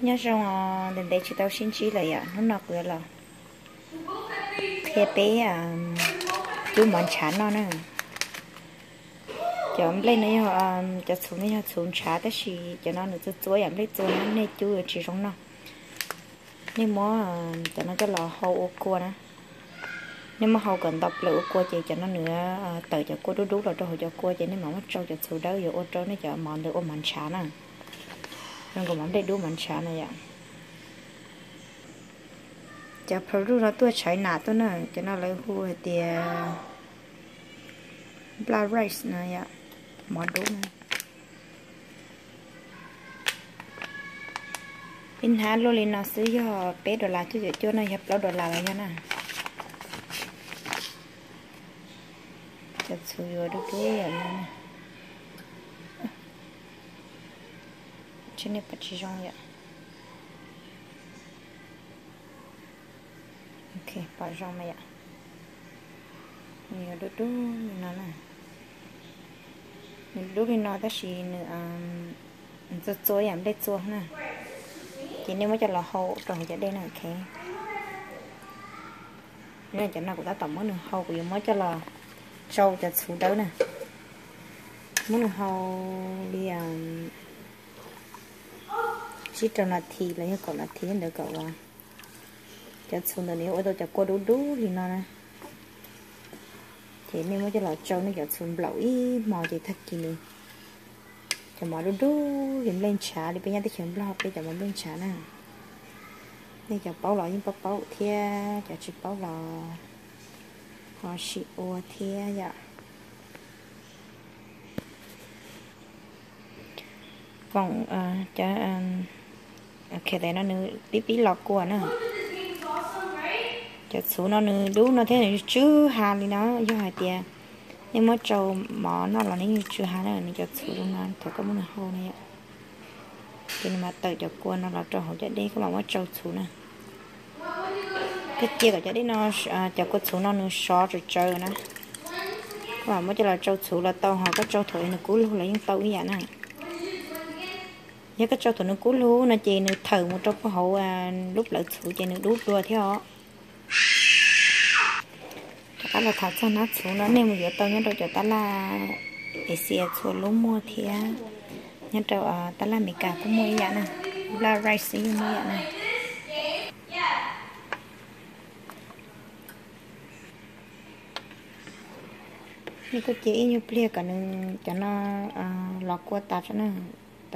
nhớ rằng ờ, à đến đây chị tao xin chỉ lại à ờ, nó nọc rồi là thế bé ờ, à chú món chán nó nè cho em lên này họ cho xuống này xuống chả tới chị cho nó nữa cho em lấy chuối nó này chú ở chị trong nó. Nhưng mà cho nó cho lò hậu ô cua nè nếu mà hậu cần tập lửa cua chị cho nó nữa tự cho cô đú đú rồi cho hồi cho cua chị nếu mà mất trâu cho xuống đó rồi ô trâu nó cho mòn được ô món chả nè nên cũng mắm để đủ món chả này ạ phải produce nó tôi chạy nát tôi nè cho nó lấy hú thì blood rice này ạ món đủ này in hà lô lên nó bé đô la chú cho nó nhập lâu đô la vậy nè chặt sử dụng đủ đủ vậy nè trên này bắt chỉ trong vậy ok bắt trong mày ạ nhiều đôi đôi nó nè Nhiều đôi nó ta chỉ nữa cho cho em để cho nè chỉ nếu mà cho là hậu rồi cho đây này ok. Nên chỗ nào của ta tổng mới nữa hậu của mới cho là sâu cho xuống đâu nè muốn hậu đi um chỉ trong là thì là như cậu là thì được cậu à. Cho xuống rồi nếu ở đâu cho qua đủ đủ thì nó nè. Thì nên mới cho là trâu nó cho xuống lẩu ý, mò gì thật kỳ nữa cho mò đu đu thì lên trà đi, bây giờ thì chuyển blog bây giờ mò lên trà nè. Đây cho bao lò nhưng bao bao thia cho chỉ bao lò họ chỉ ô thia dạ. Vòng à cho à, ok đây nó nữ tí tí lọt của nữa. Cho số nó nữ đúng nó thế này chứ hà đi nó, do hai tia nhưng mà trâu mỏ nó là nếu chưa hà này cho số nó thôi có muốn hô này cho nên mà tự cho cua nó là trâu hổ trợ đi các bạn trâu số nè cái chia cả cho đi nó à, cho cua số nó nữ xó rồi chơi nè các bạn mới cho là trâu số là tao họ có trâu thổi nó cú luôn là những tao như vậy nè nhớ cái cho tụi nó cú lú, nó chị nó thử một trong cái hộ à, lúc lỡ số chị nó đút đua theo họ ta là thả cho nó xuống nó nên một giờ tao nhớ đâu cho ta là để xe xuống lúa mua thì à, nhớ đâu à ta là mì cà cũng mua vậy nè. Là rice cũng mua vậy nè. Như có chỉ như bia cả nên cho nó à, lọt qua tạt cho nó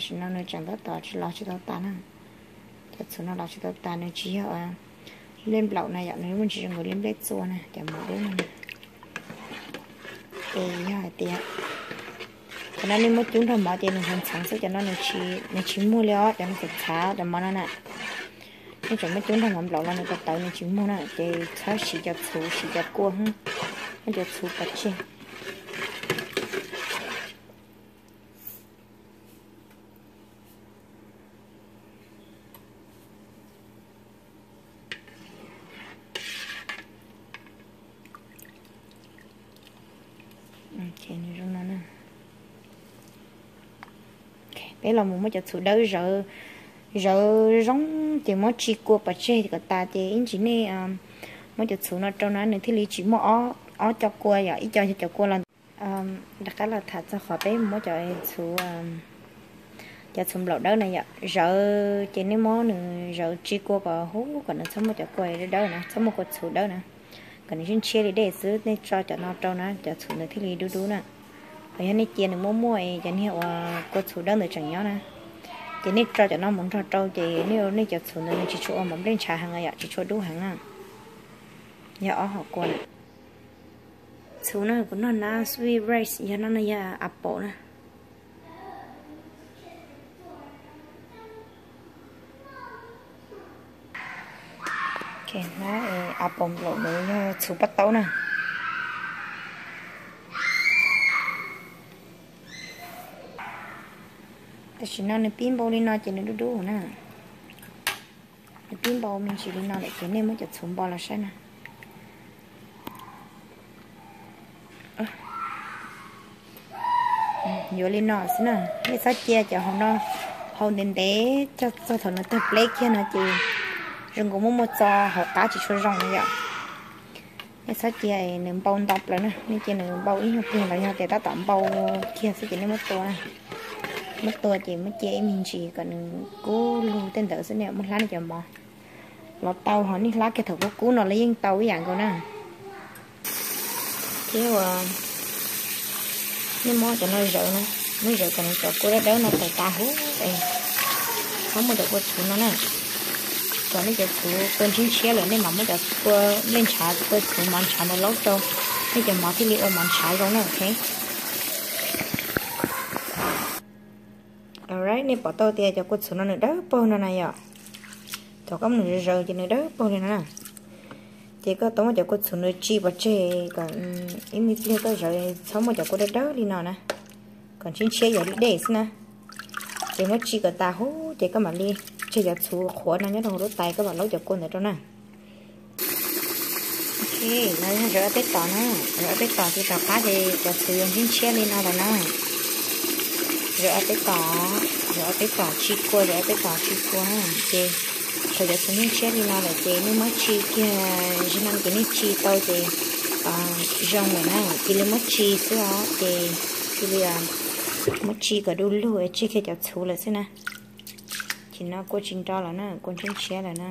ta nó nơi chẳng đó tỏ chỉ lọt cho tao ta nè thật sự nó lọt cho tao ta nên chỉ ở lên lậu này dạo này mình chỉ ngồi lên bếp xua này chả một đứa này thì hỏi tiền cho nên nếu chúng ta mở tiền mình sáng xuất cho nó nó chỉ nó chỉ mua liao cho nó thật khá món nó nè nên chúng ta chúng ta mở lậu là nó tập tới nó chỉ mua nè thì khá chỉ cho số chỉ cho cua hơn nó cho số nó nè bé là một mấy chợ thủ đâu giờ giờ giống thì mới chỉ cua bà chơi thì cả ta thì anh chỉ này à mỗi thủ nó trong nó này thì lý chỉ mỏ ó ó cho cua vậy ít cho cho cua à, là đặc cái là thật ra khỏi bé mới cho thủ cho xung lậu đó này vậy giờ trên nên món nữa giờ chỉ cua bà hú, còn nó sống một cho quay đó nè sống một cột thủ đó nè còn những chia đi để giữ nên cho cho nó trâu nó cho chủ nó thì lý đu đu nè. Bây giờ này tiền được mua mua ấy chẳng hiểu à, có chủ đơn được chẳng nhớ nè. Thì này cho cho nó muốn cho trâu thì nếu nên cho chủ nó chỉ chỗ mắm lên trà hàng ngày chỉ chỗ đu hàng à giờ ở họ qua nè. Chủ nó cũng nó na sweet rice giờ nó là à, apple nè. Ok à apple lộ mới chú bắt tấu nè. Tại chỉ nó pin bao đi nó chỉ nó đu đủ nè? Pin bao mình chỉ đi nó lại cái này mới chặt xuống bao là sao nè? Ừ, nhớ lên nó xí nè. Cái sao chia cho họ nó hôm nên để cho cho thằng nó tập lấy kia nó chỉ rừng của mua mua cho họ cá chỉ cho rong vậy cái sao chị này nướng bao đập lại nè nên chị này bao ít học tiền lại nha chị đã tạm bao kia sẽ chị này mất tua nè mất tua chị mất chị mình chỉ cần cố lưu tên tử sẽ nè mất lá này cho mò lọ tàu họ đi lá cái thử có cú nó lấy yên tàu cái dạng cô nè mà nhưng mò cho nó rợ nè nó rợ còn cho cô đã đéo nó phải ta hú đây không mà được cô chủ nó nè cho nên cho chú bên trên xe là nên mà mới được qua lên trả cô chú món trả nó lâu đâu nên giờ mà thì liệu món trả rồi nè ok alright nên bỏ tôi tiền cho cô chú nó nữa đó bao nó này ạ cho các mình rời cho nữa đó bao này nè thì có tao mà cho cô chú nó chi và chê còn em mi tiền tôi rồi sống mà cho cô đó đó đi nào nè còn trên xe giờ đi để nè thì mất chi cái ta hú thì các bạn đi chơi giặt xù khó nó nhớ đồng rút tay, các bạn lấy cho cô này cho nè ok nó rửa tết tỏ nó. Rửa tết tỏ thì tỏ cá thì giặt xù dùng chiếc chia lên nào đó nè rửa tết tỏ, rửa tết tỏ chi cua, rửa tết tỏ chi cô ha thì rồi giặt chúng những chia đi nào là thì nếu mất chi kia chỉ năng cái này chi tao thì à rong rồi nè thì nếu mất chi xíu thì thì là mất chi cả đôi lúa chi cái giặt xù là thế nè chỉ nó cô chính to là nó cô chính chia là nó.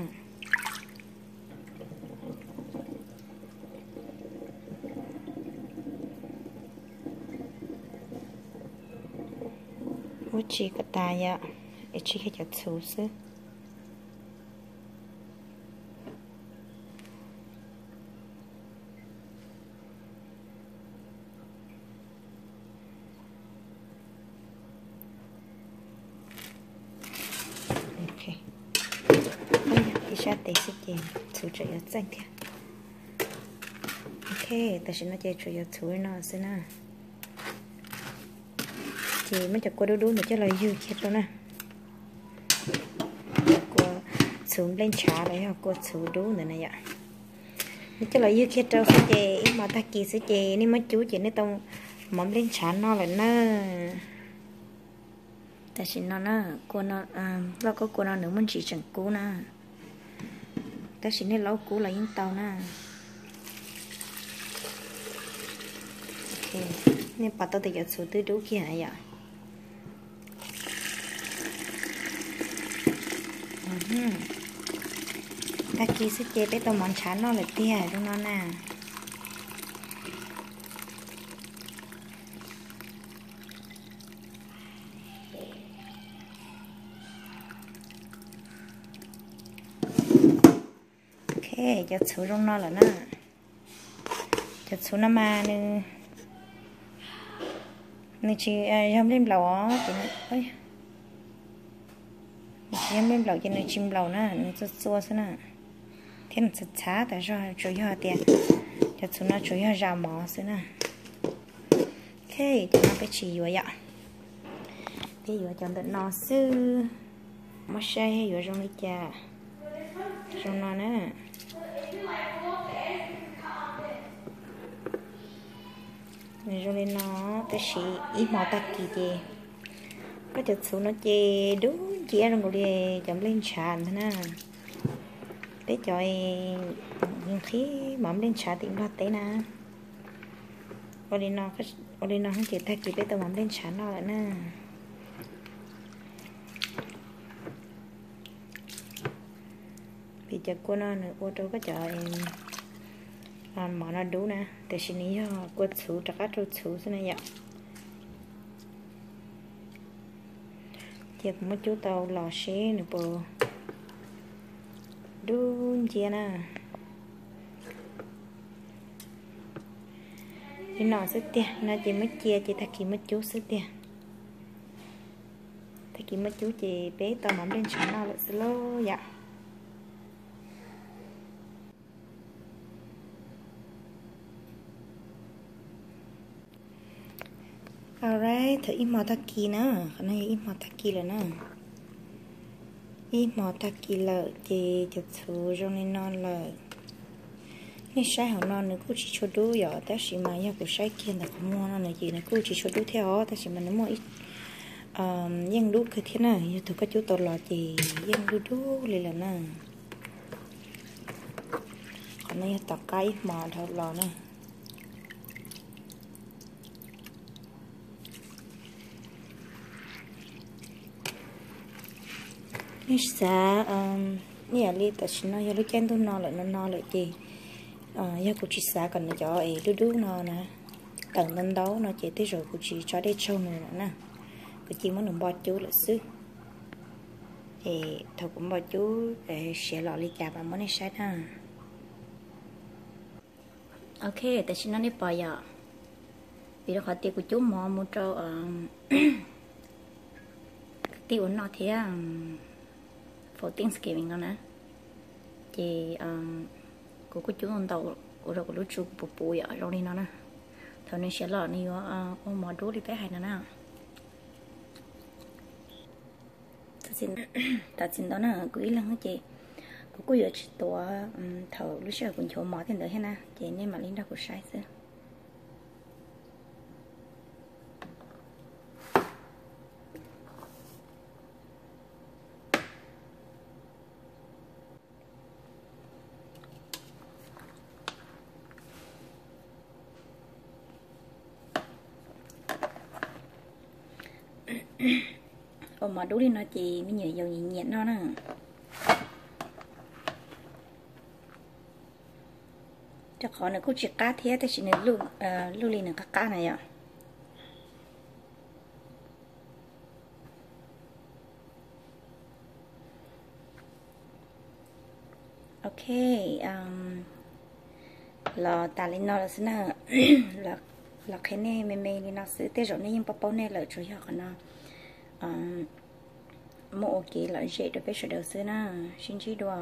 Chỉ có tài ạ. Chỉ cái cho xấu xí ra để chủ trợ thiệt ok ta sẽ nói chơi chủ yếu chủ nó sẽ na thì mới cho qua đu đu nữa chứ lời dư chết đâu nè cô xuống lên trả đấy hoặc cô chủ đu nữa này ạ cho là dư kia đâu sẽ chè, mà ta kỳ sẽ chè, nên mới chú chỉ nên tông mắm lên trà nó là nè ta chỉ nó nè cô nó à lo có cô nó nữa mình chỉ chẳng cô nè ta chỉ nên lâu cũ là yên tàu nè. Ok, nên bắt đầu từ giờ số tư đủ kia này ạ ta kia sẽ chế bé tàu món chán nó là tia đúng không nè. Cho chú trong nó à, là nó cho chú nó mà nè nè chị không lên lầu á chị ơi chị em lên lầu cho nên chim lầu nó rất xua thế nè thế là thật chá tại sao chú hoa tiền? Cho chú nó chú hoa ra mỏ thế nè ok cho nó cái chỉ vậy ạ bây giờ chọn được nó sư mà say hay vừa trong đi cha trong nó nè này rồi nên nó cái gì ít màu tắc kỳ gì có chật xuống nó chê đúng chị em rồi đi chậm lên sàn thế nè. Để cho những khi mắm lên sàn tìm nó tế nè. Ở đây nó ở đây nó không chỉ thay kì để tao mắm lên sàn nó lại nè. Vì chợ cô nó nữa, ô tô có chợ làm món nó đủ nè. Để xin ý quên chú chắc các chú chú thế này ạ. Chụp một chú tàu lò xế nữa bờ. Đun chia nè. Thì nó sẽ tiền nó chỉ mất chia, chỉ thật kỳ mất chú sẽ tiền thật kỳ mất chú chỉ bé tao mắm lên chén nào lại sẽ lô dạ. Alright thử im mò ta kỳ nữa cái này im mò ta kỳ là nữa im mò ta kỳ là chị chụp số trong nên non là nên sai hảo non nữa cũng chỉ cho đủ giờ ta chỉ mà nhà của sai kia là không mua nó này gì này cũng chỉ cho đủ theo. Ta chỉ mà nó mua ít um, yên đu cái thế này, như tôi các chú tôi lò chị yên đu đu liền là nè. Còn này tập cái mò thật lò nè. Nếu sa nhà nè li ta xin nó lúc chén tôi no lại nó no lại gì do giờ cũng chỉ còn cho ấy đu đu nó nè tầng lên đấu nó chỉ tới rồi cô chỉ cho đây trâu nữa nè cô chi muốn đừng bò chú là sư thì thôi cũng bò chú để sẽ lọ ly trà và món này sai ha ok, ta chỉ nó đi bỏ giờ vì đó khỏi tiền của chú mò mua trâu tiêu nó thế à? For Thanksgiving đó nè. Thì um, của cô chú ông tàu của rồi của lúc chú bố bố ở trong đi nó nè. Thôi nên sẽ lọ ờ, này ờ, ở mò đố đi bé hay nè. Nè xin ta xin đó là quý lắm chị. Có cô giờ chỉ tổ thầu lúc sau cũng chỗ mò tiền đỡ hết nè. Chị nên mà linh đâu cũng sai xưa còn mà đủ đi nó chị mới nhớ dầu nhẹ nhẹ nó nè cho khó nữa cũng chỉ cá thế thì chỉ nên lưu ờ, lưu lên các cá này ạ. Ok um, là ta lên nó là xin là là cái này mềm mềm thì nó sẽ tế rồi nên nhưng bao bao này là chủ yếu nó. Um, một cái lợi dễ được biết sự đầu xưa na xin chỉ đùa